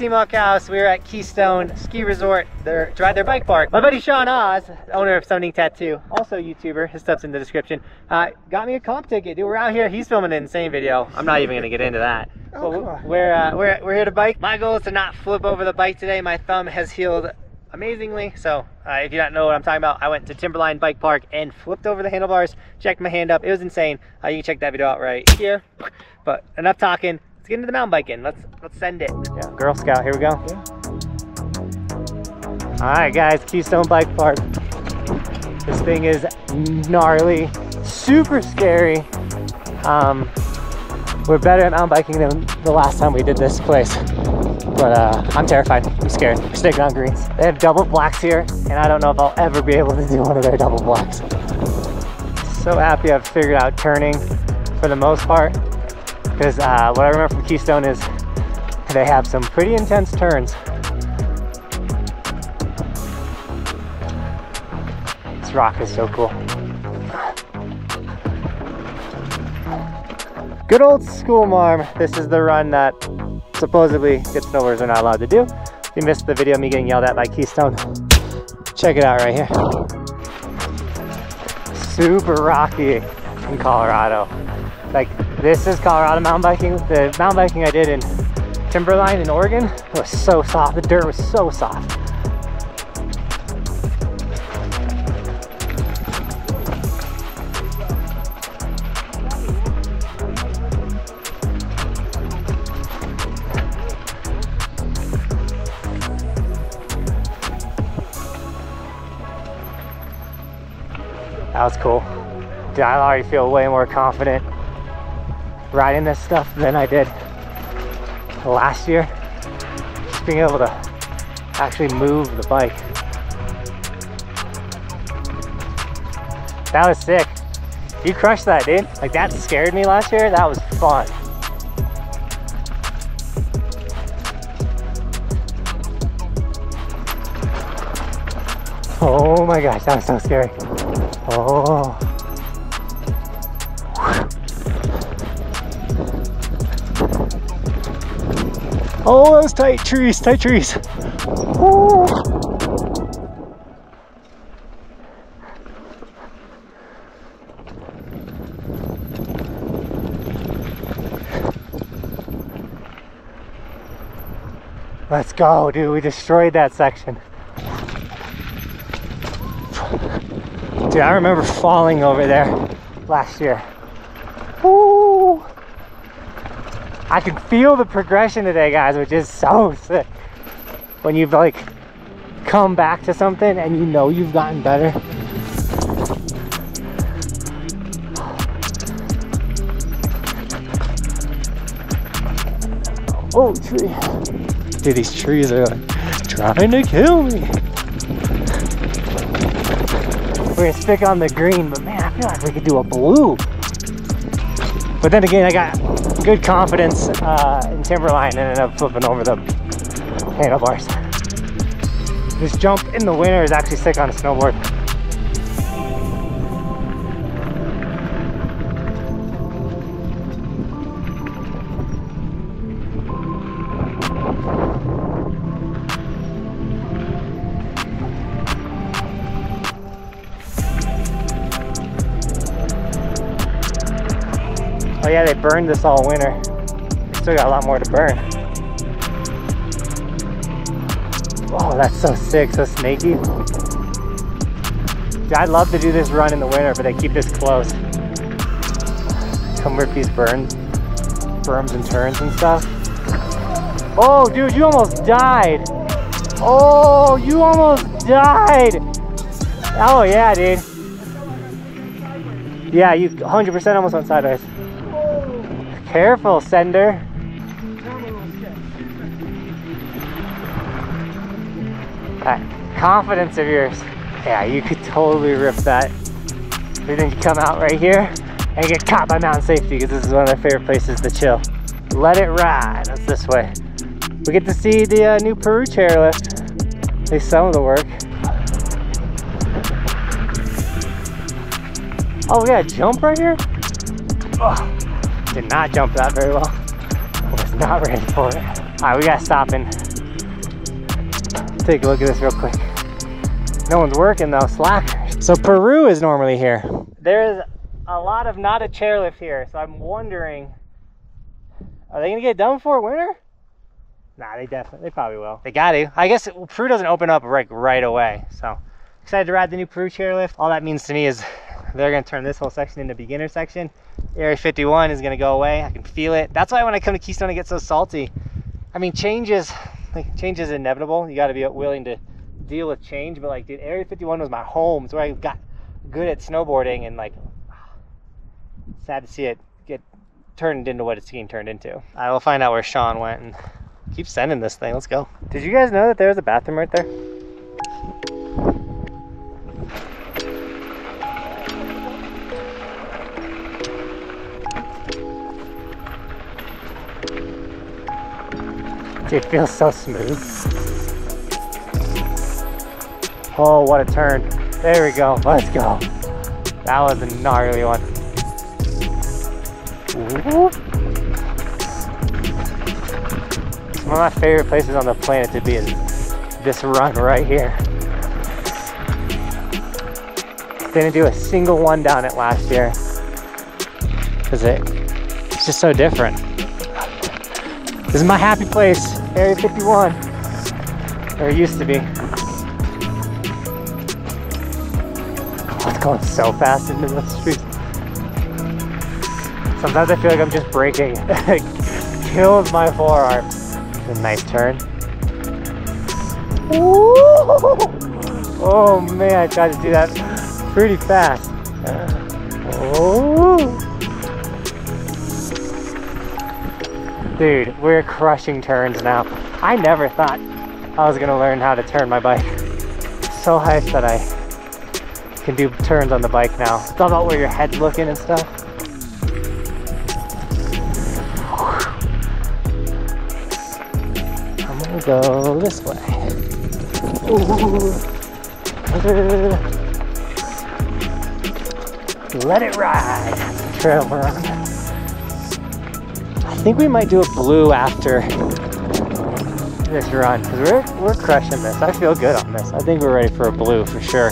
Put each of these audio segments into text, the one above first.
Team Hawk We are at Keystone Ski Resort. They're drive their bike park. My buddy Sean Ozz, owner of Stunning Tattoo, also YouTuber. His stuff's in the description. Uh, got me a comp ticket, dude. We're out here. He's filming an insane video. I'm not even gonna get into that. Oh, we're uh, we're we're here to bike. My goal is to not flip over the bike today. My thumb has healed amazingly. So uh, if you don't know what I'm talking about, I went to Timberline Bike Park and flipped over the handlebars, checked my hand up. It was insane. Uh, you can check that video out right here. But enough talking. Get into the mountain biking. Let's let's send it. Yeah, Girl Scout. Here we go. All right, guys. Keystone Bike Park. This thing is gnarly, super scary. Um, we're better at mountain biking than the last time we did this place. But uh, I'm terrified. I'm scared. We're sticking on greens. They have double blacks here, and I don't know if I'll ever be able to do one of their double blacks. So happy I've figured out turning for the most part, because uh, what I remember from Keystone is they have some pretty intense turns. This rock is so cool. Good old Schoolmarm. This is the run that supposedly good snowboarders are not allowed to do. If you missed the video of me getting yelled at by Keystone, check it out right here. Super rocky in Colorado. Like this is Colorado mountain biking. The mountain biking I did in Timberline in Oregon was so soft. The dirt was so soft. That was cool. Dude, I already feel way more confident riding this stuff than I did last year. Just being able to actually move the bike. That was sick. You crushed that, dude. Like that scared me last year. That was fun. Oh my gosh, that was so scary. Oh, those tight trees, tight trees. Let's go, dude. We destroyed that section. Dude, I remember falling over there last year. Woo! I can feel the progression today, guys, which is so sick. When you've like come back to something and you know you've gotten better. Oh, tree. Dude, these trees are like trying to kill me. We're gonna stick on the green, but man, I feel like we could do a blue. But then again, I got good confidence uh, in Timberline and ended up flipping over the handlebars. This jump in the winter is actually sick on a snowboard. Yeah, they burned this all winter. Still got a lot more to burn. Oh, that's so sick, so snaky. Dude, I'd love to do this run in the winter, but they keep this closed. Come rip these burn, berms and turns and stuff. Oh, dude, you almost died. Oh, you almost died. Oh yeah, dude. Yeah, you 100% almost went sideways. Careful, sender. That confidence of yours. Yeah, you could totally rip that. We you come out right here and get caught by mountain safety because this is one of my favorite places to chill. Let it ride. That's this way. We get to see the uh, new Peru chairlift. At least some of the work. Oh, we got a jump right here? Oh, did not jump that very well. Was not ready for it. All right, we gotta stop and take a look at this real quick. No one's working though, slackers. So Peru is normally here. There is a lot of not a chairlift here, so I'm wondering, are they gonna get done before winter? Nah, they definitely, they probably will. They got to. I guess Peru doesn't open up right, right away, so excited to ride the new Peru chairlift. All that means to me is they're gonna turn this whole section into beginner section. Area 51 is gonna go away. I can feel it. That's why when I come to Keystone, I get so salty. I mean, change is, like, change is inevitable. You gotta be willing to deal with change, but like, dude, Area 51 was my home. It's where I got good at snowboarding and like, sad to see it get turned into what it's being turned into. I will find out where Sean went and keep sending this thing. Let's go. Did you guys know that there was a bathroom right there? It feels so smooth. Oh, what a turn. There we go. Let's go. That was a gnarly one. One of my favorite places on the planet to be is this run right here. Didn't do a single one down it last year. Cause it, it's just so different. This is my happy place, Area 51. Or it used to be. Oh, it's going so fast into the street. Sometimes I feel like I'm just braking. kills my forearm. It's a nice turn. Ooh! Oh man, I tried to do that pretty fast. Oh! Dude, we're crushing turns now. I never thought I was gonna learn how to turn my bike. So hyped that I can do turns on the bike now. It's all about where your head's looking and stuff. I'm gonna go this way. Ooh. Let it ride. Trail think we might do a blue after this run because we're, we're crushing this. I feel good on this. I think we're ready for a blue for sure.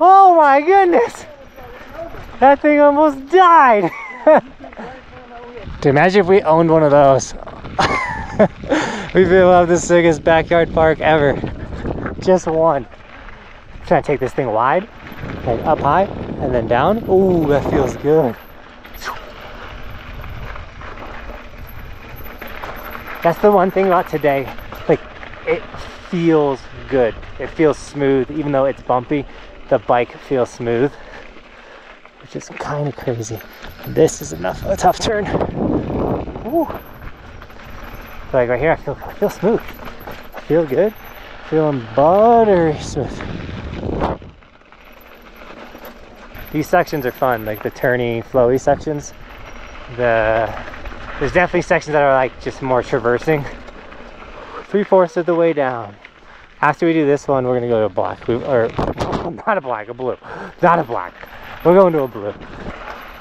Oh my goodness! That thing almost died! Dude, imagine if we owned one of those. We'd be able to have the sickest backyard park ever. Just one. Trying to take this thing wide, like up high, and then down. Ooh, that feels good. That's the one thing about today. Like, it feels good. It feels smooth, even though it's bumpy. The bike feels smooth, is kind of crazy. This is enough of a tough turn. Like right here, I feel I feel smooth. Feel good. Feeling buttery smooth. These sections are fun, like the turny, flowy sections. The there's definitely sections that are like just more traversing. Three fourths of the way down. After we do this one, we're gonna go to a black, we, or not a black, a blue, not a black. We're going to a blue.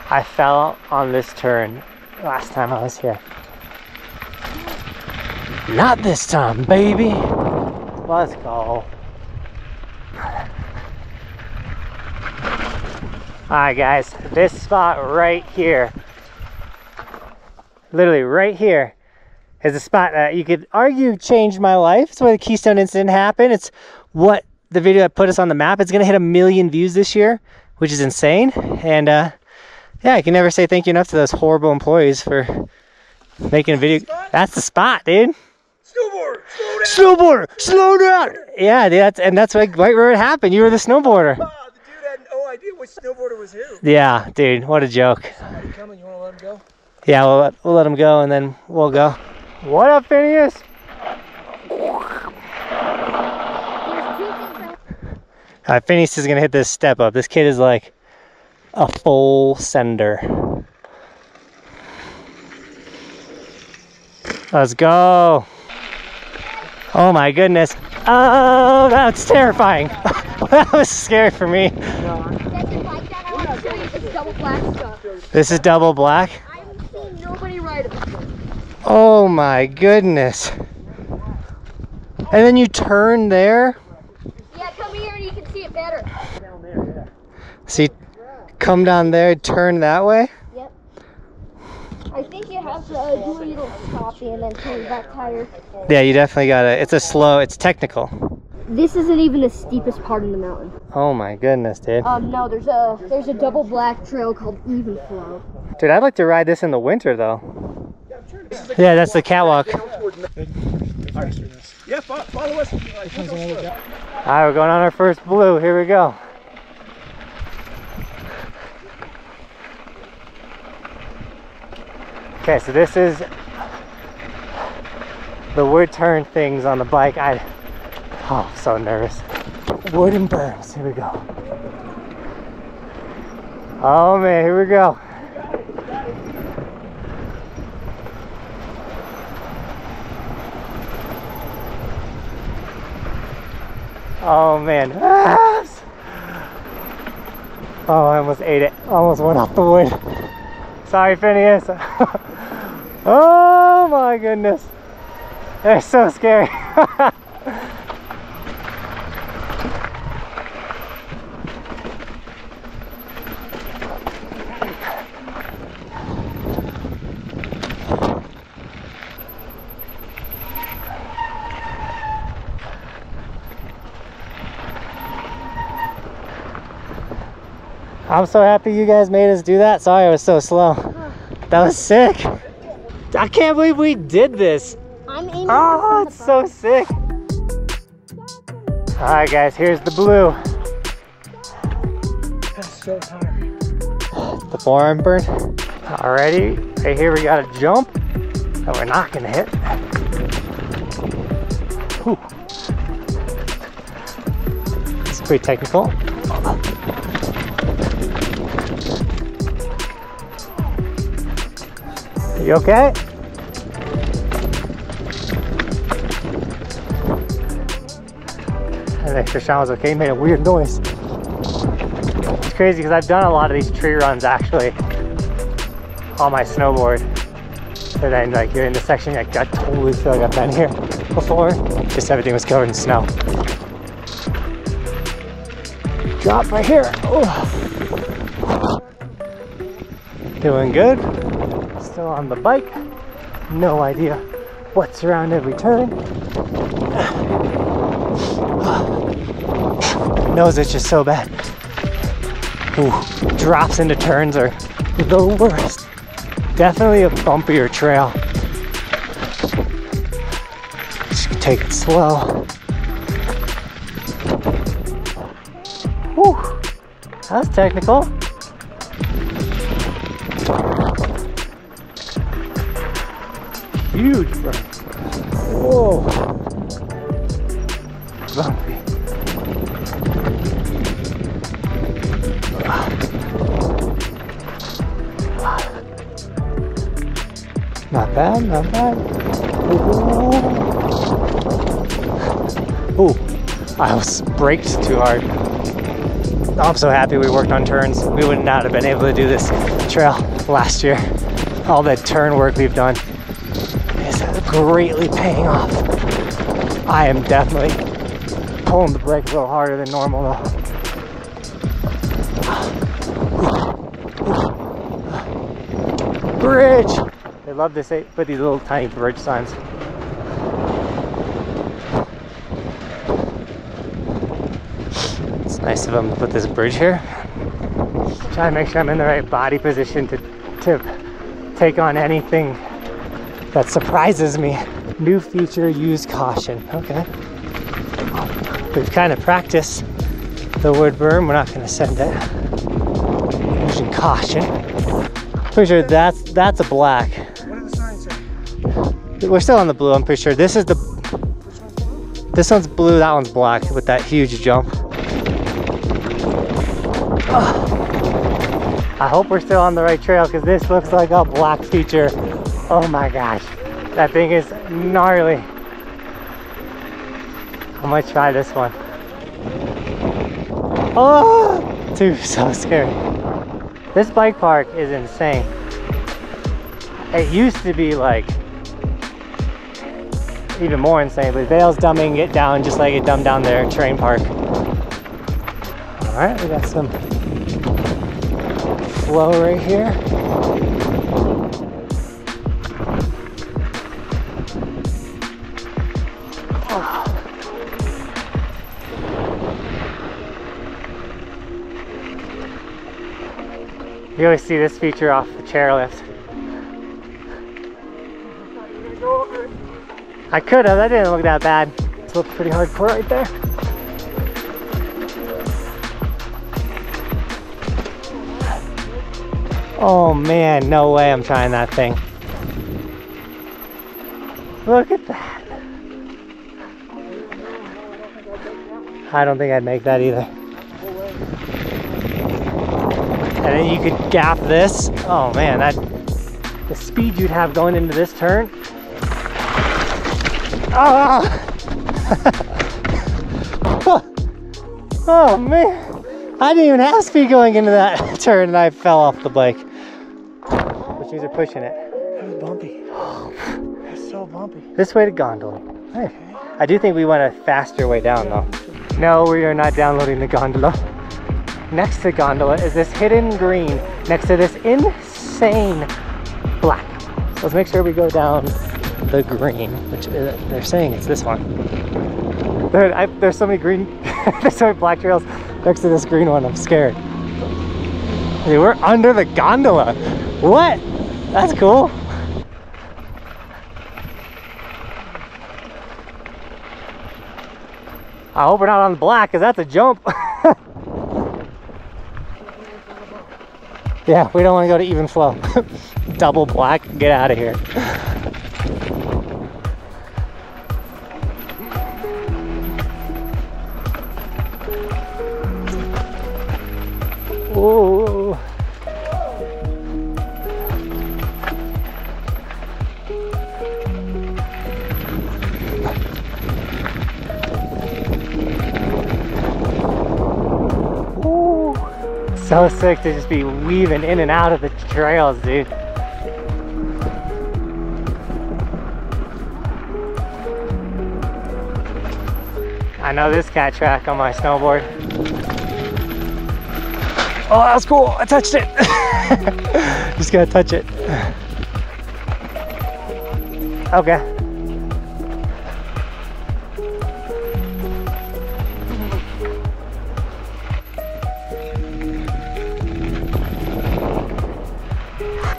I fell on this turn last time I was here. Not this time, baby. Let's go. Alright guys, this spot right here, literally right here, is a spot that you could argue changed my life. It's where the Keystone incident happened. It's what the video that put us on the map. It's gonna hit a million views this year, which is insane. And uh, yeah, I can never say thank you enough to those horrible employees for making a video. That's the spot, dude. Snowboarder, slow down. Snowboarder, slow down. Yeah, dude, that's, and that's like right where it happened. You were the snowboarder. Ah, the dude had no idea which snowboarder was who. Yeah, dude, what a joke. Coming, you want to let him go? Yeah, we'll let, we'll let him go and then we'll go. What up, Phineas? Uh, Phineas is gonna hit this step up. This kid is like a full sender. Let's go. Oh my goodness. Oh, that's terrifying. that was scary for me. To this is double black. Oh my goodness. And then you turn there. Yeah, come here and you can see it better. See, come down there, turn that way. Yep. I think you have to uh, do a little stoppy and then turn back tire. Yeah, you definitely gotta. It's a slow. It's technical. This isn't even the steepest part of the mountain. Oh my goodness, dude. Um, no, there's a there's a double black trail called Even Flow. Dude, I'd like to ride this in the winter though. Yeah, that's the catwalk. Yeah, follow us. All right, we're going on our first blue. Here we go. Okay, so this is the wood turn things on the bike. I, oh, so nervous. Wooden berms. Here we go. Oh man, here we go. Oh man. Oh, I almost ate it. Almost went off the wood. Sorry, Phineas. oh my goodness. They're so scary. I'm so happy you guys made us do that. Sorry I was so slow. That was sick. I can't believe we did this. Oh, it's so sick. All right, guys, here's the blue. That's so. The forearm burn. Alrighty, right here we got a jump that we're not gonna hit. Whew. It's pretty technical. You okay? I think Krishan was okay. Made a weird noise. It's crazy because I've done a lot of these tree runs actually on my snowboard. And then like you're in the section, like I totally feel like I've been here before. Just everything was covered in snow. Drop right here. Doing good. On the bike. No idea what's around every turn. Nose just so bad. Ooh, drops into turns are the worst. Definitely a bumpier trail. Just take it slow. Whew, that's technical. Huge burn. Whoa. Bumpy. Not bad, not bad. Ooh, I was braked too hard. Oh, I'm so happy we worked on turns. We would not have been able to do this trail last year. All that turn work we've done greatly paying off. I am definitely pulling the brake a little harder than normal though. Bridge! They love to say, put these little tiny bridge signs. It's nice of them to put this bridge here. Try to make sure I'm in the right body position to, to take on anything that surprises me. New feature, use caution. Okay. We've kind of practiced the wood berm. We're not going to send it. Using caution. Pretty sure that's that's a black. What did the sign say? We're still on the blue. I'm pretty sure this is the. This one's blue. That one's black with that huge jump. I hope we're still on the right trail because this looks like a black feature. Oh my gosh. That thing is gnarly. I'm gonna try this one. Oh, dude, so scary. This bike park is insane. It used to be like even more insane, but Vail's dumbing it down just like it dumbed down their terrain park. All right, we got some flow right here. You always see this feature off the chairlift. I could have, that didn't look that bad. It looked pretty hardcore right there. Oh man, no way I'm trying that thing. Look at that. I don't think I'd make that either. And then you could gap this. Oh man, that the speed you'd have going into this turn. Oh, oh man. I didn't even have speed going into that turn and I fell off the bike. Which means are pushing it. It's bumpy. It's so bumpy. This way to gondola. Hey. I do think we went a faster way down though. No, we are not downloading the gondola. Next to gondola is this hidden green next to this insane black. So let's make sure we go down the green, which uh, they're saying it's this one. There, I, there's so many green, there's so many black trails next to this green one. I'm scared. Dude, we're under the gondola. What? That's cool. I hope we're not on the black because that's a jump. yeah, we don't want to go to even flow. Double black, get out of here. Ooh. So sick to just be weaving in and out of the trails, dude. I know this cat track on my snowboard. Oh, that was cool. I touched it. Just gotta touch it. Okay.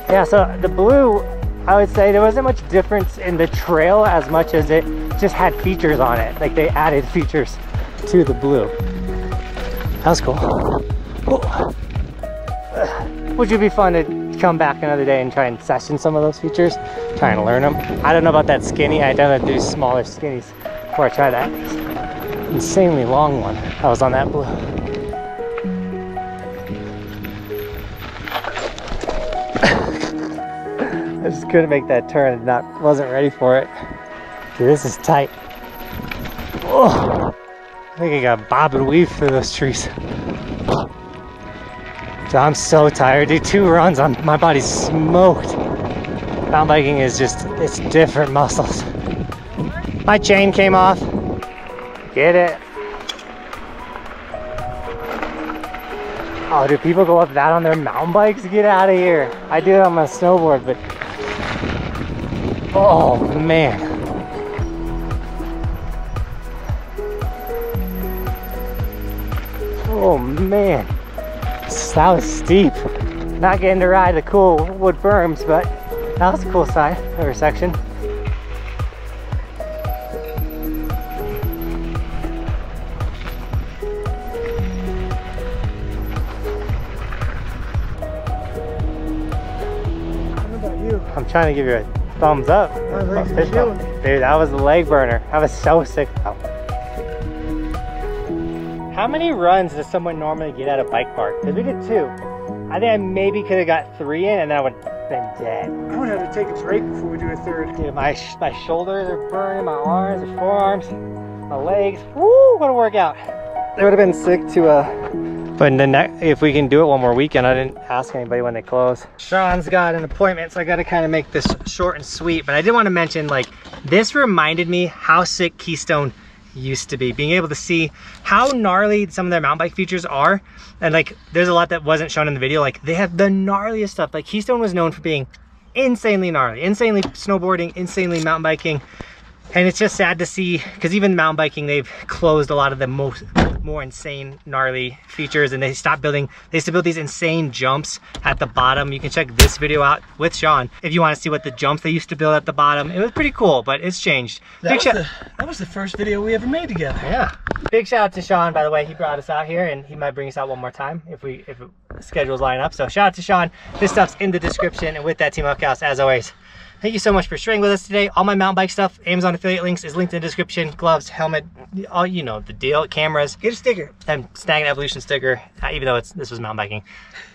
Yeah, so the blue, I would say there wasn't much difference in the trail as much as it just had features on it. Like they added features to the blue. That was cool. Would you be fun to come back another day and try and session some of those features? Try and learn them. I don't know about that skinny. I don't know do smaller skinnies before I try that insanely long one. I was on that blue. Just couldn't make that turn and not wasn't ready for it. Dude, this is tight. Oh, I think I got bob and weave through those trees. Dude, I'm so tired, dude. Two runs, I'm, my body's smoked. Mountain biking is just, it's different muscles. My chain came off. Get it. Oh, do people go up that on their mountain bikes? Get out of here. I do it on my snowboard, but oh man. Oh man. That was steep. Not getting to ride the cool wood berms, but that was a cool side or section. I'm trying to give you a thumbs up. My legs are Fist bump. chilling. Dude, that was a leg burner. I was so sick though. How many runs does someone normally get at a bike park? Because we did two. I think I maybe could have got three in and then I would have been dead. I would have to take a break before we do a third. Dude, my sh- my shoulders are burning, my arms, my forearms, my legs. Woo! What a workout! It would have been sick to uh. But then if we can do it one more weekend, I didn't ask anybody when they close. Sean's got an appointment, so I got to kind of make this short and sweet. But I did want to mention, like, this reminded me how sick Keystone used to be. Being able to see how gnarly some of their mountain bike features are. And like, there's a lot that wasn't shown in the video. Like, they have the gnarliest stuff. Like, Keystone was known for being insanely gnarly, insanely snowboarding, insanely mountain biking. And it's just sad to see, because even mountain biking, they've closed a lot of the most more insane, gnarly features, and they stopped building, they used to build these insane jumps at the bottom. You can check this video out with Sean if you want to see what the jumps they used to build at the bottom. It was pretty cool, but it's changed. That, Big was the, that was the first video we ever made together. yeah. Big shout out to Sean, by the way. He brought us out here and he might bring us out one more time if we if schedules line up. So shout out to Sean. This stuff's in the description. And with that, Team Upcast, as always, thank you so much for sharing with us today. All my mountain bike stuff, Amazon affiliate links is linked in the description. Gloves, helmet, all you know, the deal, cameras, Get a sticker. and Snag an Evolution sticker, uh, even though it's this was mountain biking.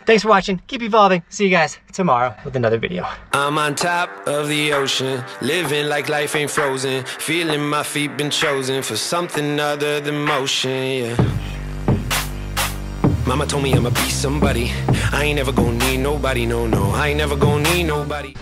Thanks for watching. Keep evolving. See you guys tomorrow with another video. I'm on top of the ocean, living like life ain't frozen. Feeling my feet been chosen for something other than motion, yeah. Mama told me I'ma be somebody. I ain't never gonna need nobody, no, no. I ain't never gonna need nobody.